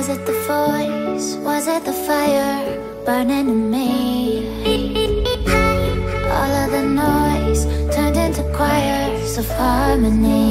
Was it the voice? Was it the fire burning in me? All of the noise turned into choirs of harmony.